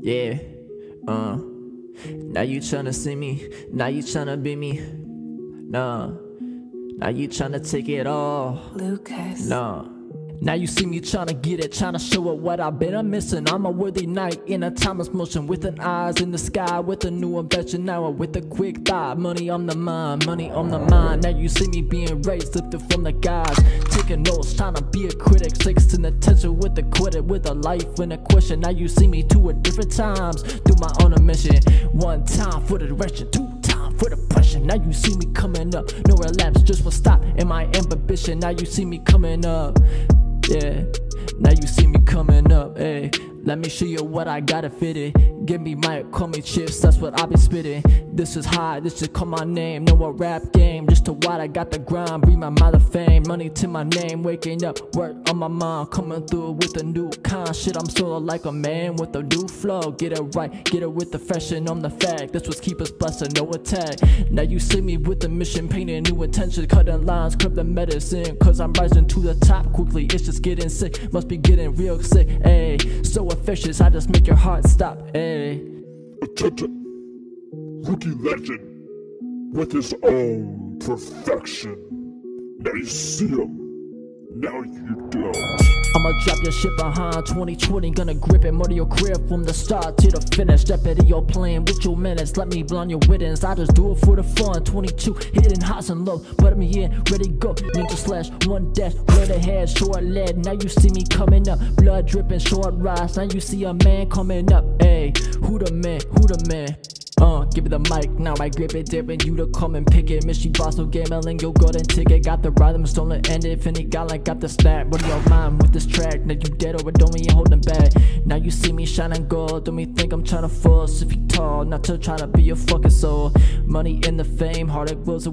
Yeah, uh. Now you tryna see me, now you tryna be me. Nah, now you tryna take it all. Lucas. Nah. Now you see me tryna get it, tryna show it what I've been a missing. I'm a worthy knight in a timeless motion with an eyes in the sky with a new invention now with a quick thought. Money on the mind, money on the mind. Now you see me being raised, lifted from the gods. Taking notes, tryna be a critic, sixteen attention with a quitter, with a life in a question. Now you see me two at different times, do my own mission. One time for the direction, two time for the pressure. Now you see me coming up, no relapse, just one stop in my ambition. Now you see me coming up. Yeah, now you see me coming up, ayy. Let me show you what I gotta fit it. Give me mic, call me chips, that's what I be spitting. This is high, this just call my name. No a rap game, just to what I got the grind. Bring my mother fame, money to my name. Waking up, work on my mind, coming through with a new kind. Shit, I'm solo like a man with a new flow. Get it right, get it with the fashion on the fact. That's what's keep us blessed, no attack. Now you see me with the mission, painting new intentions, cutting lines, crib the medicine. Cause I'm rising to the top quickly, it's just getting sick. Must be getting real sick, ayy. So officious, I just make your heart stop, ayy. Attention! Rookie legend with his own perfection. Now you see him. Now you don't. I'ma drop your shit behind 2020, gonna grip it to your crib from the start to the finish. Step into your plan with your minutes, let me blind your wittens. I just do it for the fun. 22, hitting highs and lows, put me in, ready go. Ninja slash, one dash, blood ahead, short lead. Now you see me coming up, blood dripping, short rise. Now you see a man coming up, ayy. Who the man, who the man? Uh, give me the mic, now I grip it, daring you to come and pick it. Mishy boss, no gambling, your golden ticket. Got the rhythm stolen, and if any got like got the snap. What your mind with this track? Now you dead or don't me holding back. Now you see me shining gold, don't me think I'm trying to force. If you tall, not to try to be a fucking soul. Money in the fame, heartache was a